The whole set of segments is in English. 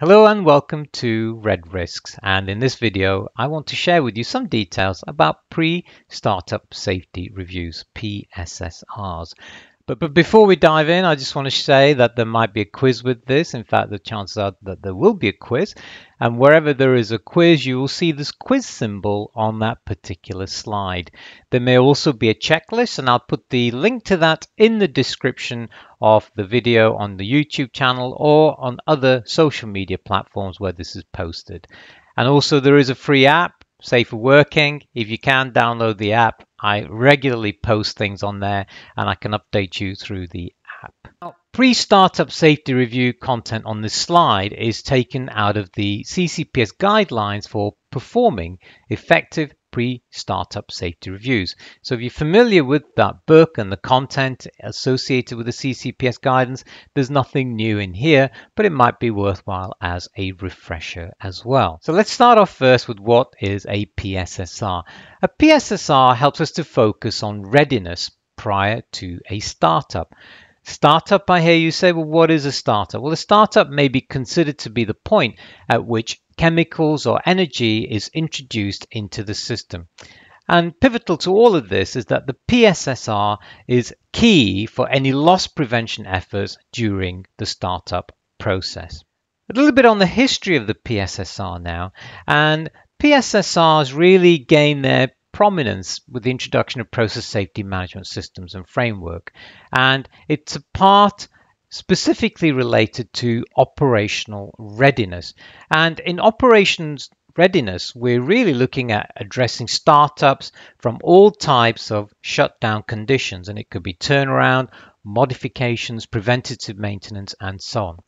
Hello and welcome to Red Risks. And in this video I want to share with you some details about pre-startup safety reviews PSSRs but, but before we dive in, I just want to say that there might be a quiz with this. In fact, the chances are that there will be a quiz. And wherever there is a quiz, you will see this quiz symbol on that particular slide. There may also be a checklist, and I'll put the link to that in the description of the video on the YouTube channel or on other social media platforms where this is posted. And also, there is a free app Safer Working. If you can download the app, I regularly post things on there and I can update you through the app. Pre-startup safety review content on this slide is taken out of the CCPS guidelines for performing effective pre-startup safety reviews. So if you're familiar with that book and the content associated with the CCPS guidance, there's nothing new in here, but it might be worthwhile as a refresher as well. So let's start off first with what is a PSSR. A PSSR helps us to focus on readiness prior to a startup. Startup, I hear you say, well, what is a startup? Well, a startup may be considered to be the point at which chemicals or energy is introduced into the system. And pivotal to all of this is that the PSSR is key for any loss prevention efforts during the startup process. A little bit on the history of the PSSR now, and PSSRs really gain their prominence with the introduction of process safety management systems and framework. And it's a part specifically related to operational readiness. And in operations readiness, we're really looking at addressing startups from all types of shutdown conditions. And it could be turnaround, modifications, preventative maintenance, and so on.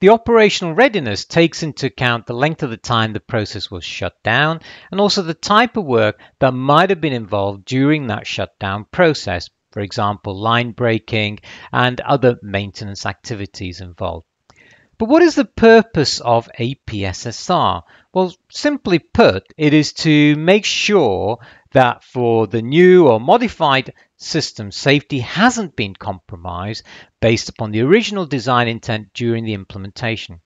The operational readiness takes into account the length of the time the process was shut down and also the type of work that might have been involved during that shutdown process, for example, line breaking and other maintenance activities involved. But what is the purpose of a PSSR? Well, simply put, it is to make sure that for the new or modified system, safety hasn't been compromised based upon the original design intent during the implementation.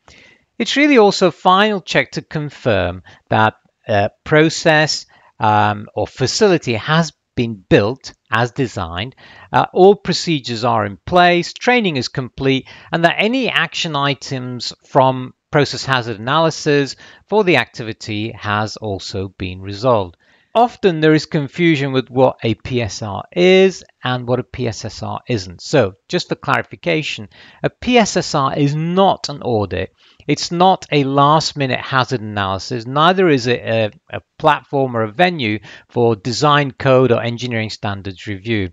It's really also a final check to confirm that a process um, or facility has been built as designed, uh, all procedures are in place, training is complete, and that any action items from process hazard analysis for the activity has also been resolved. Often there is confusion with what a PSR is and what a PSSR isn't. So, just for clarification, a PSSR is not an audit. It's not a last minute hazard analysis, neither is it a, a platform or a venue for design code or engineering standards review.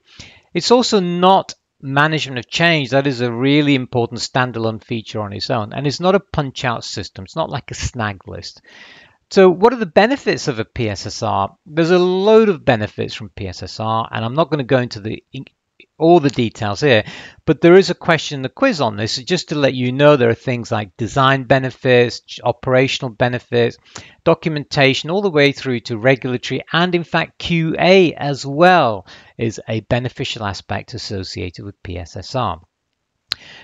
It's also not management of change, that is a really important standalone feature on its own. And it's not a punch out system, it's not like a snag list. So, what are the benefits of a PSSR? There's a load of benefits from PSSR, and I'm not going to go into the all the details here, but there is a question in the quiz on this. So just to let you know, there are things like design benefits, operational benefits, documentation, all the way through to regulatory, and in fact, QA as well is a beneficial aspect associated with PSSR.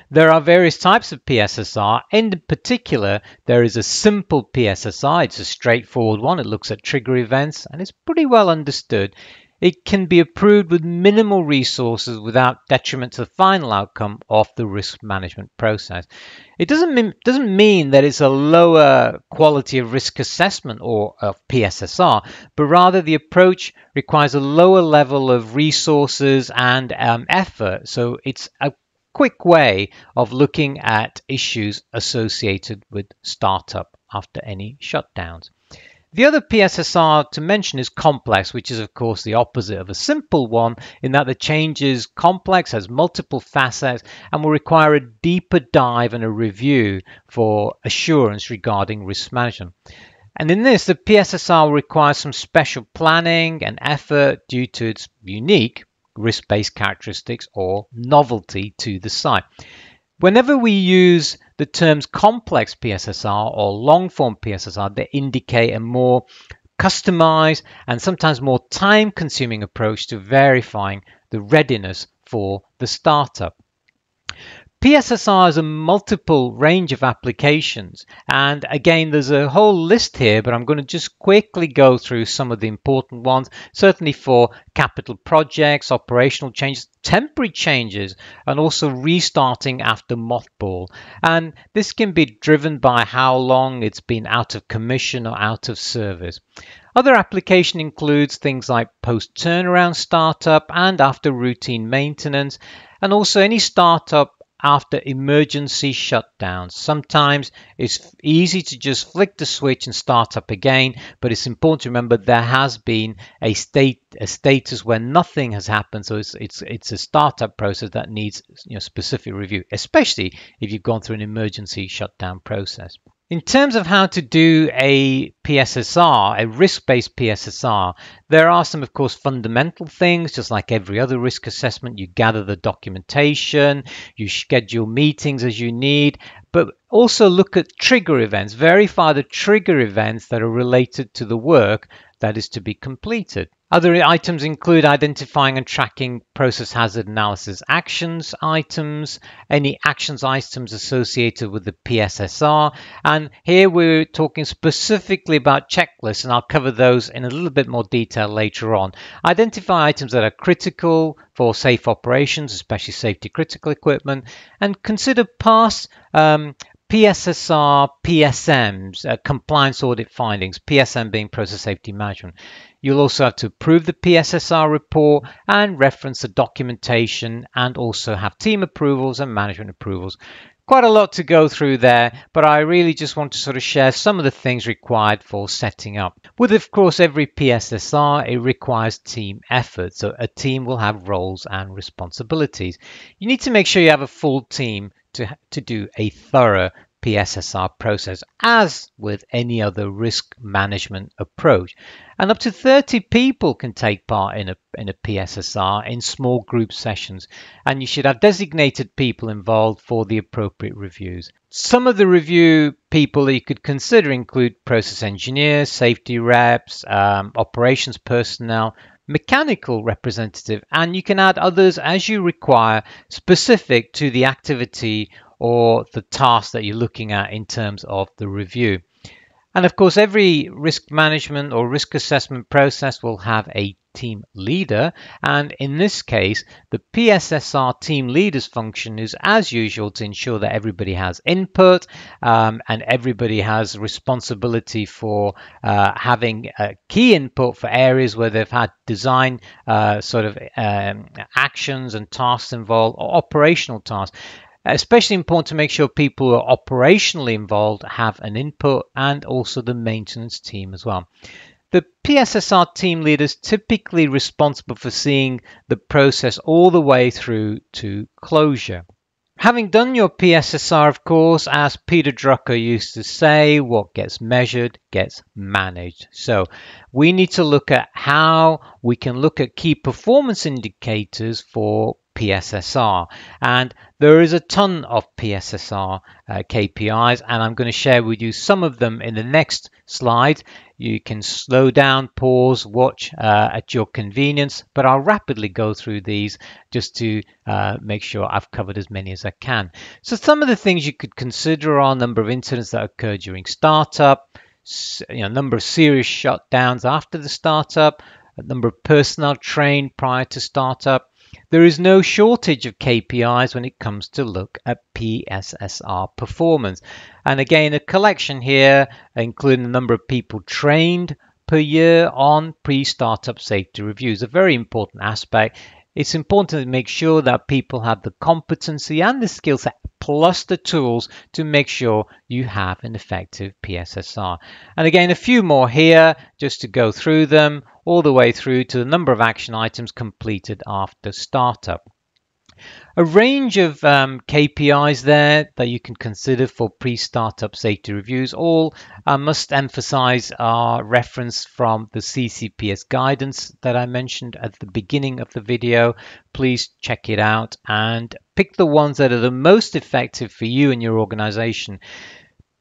There are various types of PSSR. and In particular, there is a simple PSSR. It's a straightforward one. It looks at trigger events and it's pretty well understood. It can be approved with minimal resources without detriment to the final outcome of the risk management process. It doesn't mean, doesn't mean that it's a lower quality of risk assessment or of PSSR, but rather the approach requires a lower level of resources and um, effort. So it's a quick way of looking at issues associated with startup after any shutdowns. The other PSSR to mention is complex, which is of course the opposite of a simple one in that the change is complex, has multiple facets, and will require a deeper dive and a review for assurance regarding risk management. And in this, the PSSR requires some special planning and effort due to its unique risk-based characteristics or novelty to the site. Whenever we use the terms complex PSSR or long-form PSSR, they indicate a more customized and sometimes more time-consuming approach to verifying the readiness for the startup. PSSR has a multiple range of applications. And again, there's a whole list here, but I'm going to just quickly go through some of the important ones, certainly for capital projects, operational changes, temporary changes, and also restarting after mothball. And this can be driven by how long it's been out of commission or out of service. Other application includes things like post turnaround startup and after routine maintenance, and also any startup after emergency shutdowns. Sometimes it's easy to just flick the switch and start up again, but it's important to remember there has been a state a status where nothing has happened. So it's it's it's a startup process that needs you know specific review, especially if you've gone through an emergency shutdown process. In terms of how to do a PSSR, a risk-based PSSR, there are some, of course, fundamental things, just like every other risk assessment. You gather the documentation, you schedule meetings as you need, but also look at trigger events, verify the trigger events that are related to the work that is to be completed. Other items include identifying and tracking process hazard analysis actions items, any actions items associated with the PSSR, and here we're talking specifically about checklists, and I'll cover those in a little bit more detail later on. Identify items that are critical for safe operations, especially safety critical equipment, and consider past um, PSSR, PSMs, uh, compliance audit findings, PSM being process safety management. You'll also have to approve the PSSR report and reference the documentation and also have team approvals and management approvals. Quite a lot to go through there, but I really just want to sort of share some of the things required for setting up. With, of course, every PSSR, it requires team effort. So a team will have roles and responsibilities. You need to make sure you have a full team to, to do a thorough PSSR process, as with any other risk management approach. And up to 30 people can take part in a, in a PSSR in small group sessions, and you should have designated people involved for the appropriate reviews. Some of the review people that you could consider include process engineers, safety reps, um, operations personnel, mechanical representative, and you can add others as you require specific to the activity or the task that you're looking at in terms of the review. And of course, every risk management or risk assessment process will have a team leader. And in this case, the PSSR team leader's function is, as usual, to ensure that everybody has input um, and everybody has responsibility for uh, having key input for areas where they've had design uh, sort of um, actions and tasks involved or operational tasks especially important to make sure people who are operationally involved have an input and also the maintenance team as well. The PSSR team leader is typically responsible for seeing the process all the way through to closure. Having done your PSSR, of course, as Peter Drucker used to say, what gets measured gets managed. So we need to look at how we can look at key performance indicators for PSSR. And there is a ton of PSSR uh, KPIs, and I'm going to share with you some of them in the next slide. You can slow down, pause, watch uh, at your convenience, but I'll rapidly go through these just to uh, make sure I've covered as many as I can. So some of the things you could consider are number of incidents that occur during startup, you know, number of serious shutdowns after the startup, number of personnel trained prior to startup, there is no shortage of KPIs when it comes to look at PSSR performance. And again, a collection here, including the number of people trained per year on pre-startup safety reviews, a very important aspect. It's important to make sure that people have the competency and the skill set plus the tools to make sure you have an effective PSSR. And again, a few more here just to go through them all the way through to the number of action items completed after startup. A range of um, KPIs there that you can consider for pre-startup safety reviews. All I must emphasize are reference from the CCPS guidance that I mentioned at the beginning of the video. Please check it out and pick the ones that are the most effective for you and your organization.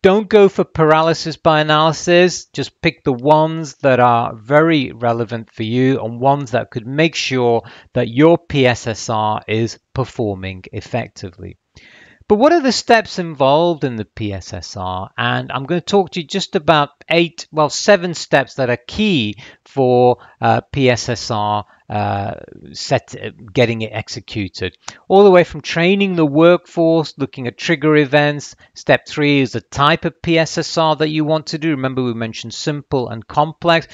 Don't go for paralysis by analysis. Just pick the ones that are very relevant for you and ones that could make sure that your PSSR is performing effectively. But what are the steps involved in the PSSR? And I'm going to talk to you just about eight, well, seven steps that are key for uh, PSSR uh, set getting it executed. All the way from training the workforce, looking at trigger events. Step three is the type of PSSR that you want to do. Remember, we mentioned simple and complex.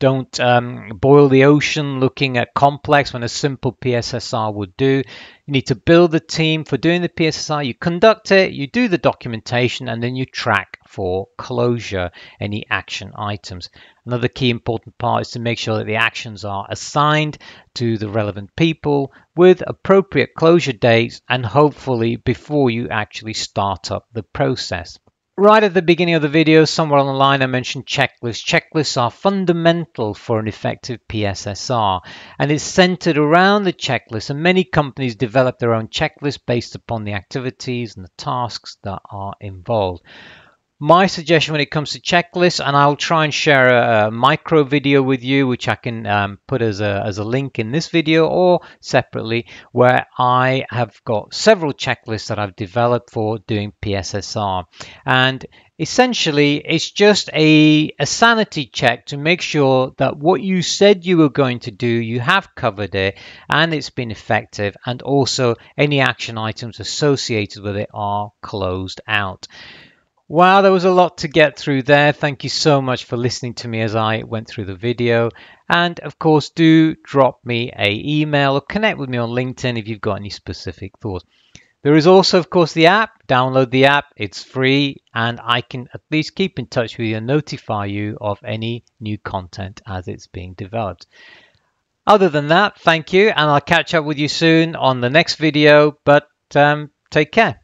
Don't um, boil the ocean looking at complex when a simple PSSR would do. You need to build the team for doing the PSSR. You conduct it, you do the documentation, and then you track for closure any action items. Another key important part is to make sure that the actions are assigned to the relevant people with appropriate closure dates and hopefully before you actually start up the process. Right at the beginning of the video, somewhere on the line, I mentioned checklists. Checklists are fundamental for an effective PSSR, and it's centered around the checklist. And many companies develop their own checklist based upon the activities and the tasks that are involved my suggestion when it comes to checklists, and I'll try and share a, a micro video with you, which I can um, put as a, as a link in this video or separately, where I have got several checklists that I've developed for doing PSSR. And essentially, it's just a, a sanity check to make sure that what you said you were going to do, you have covered it and it's been effective, and also any action items associated with it are closed out. Wow, there was a lot to get through there. Thank you so much for listening to me as I went through the video. And of course, do drop me a email or connect with me on LinkedIn if you've got any specific thoughts. There is also, of course, the app. Download the app. It's free and I can at least keep in touch with you and notify you of any new content as it's being developed. Other than that, thank you and I'll catch up with you soon on the next video, but um, take care.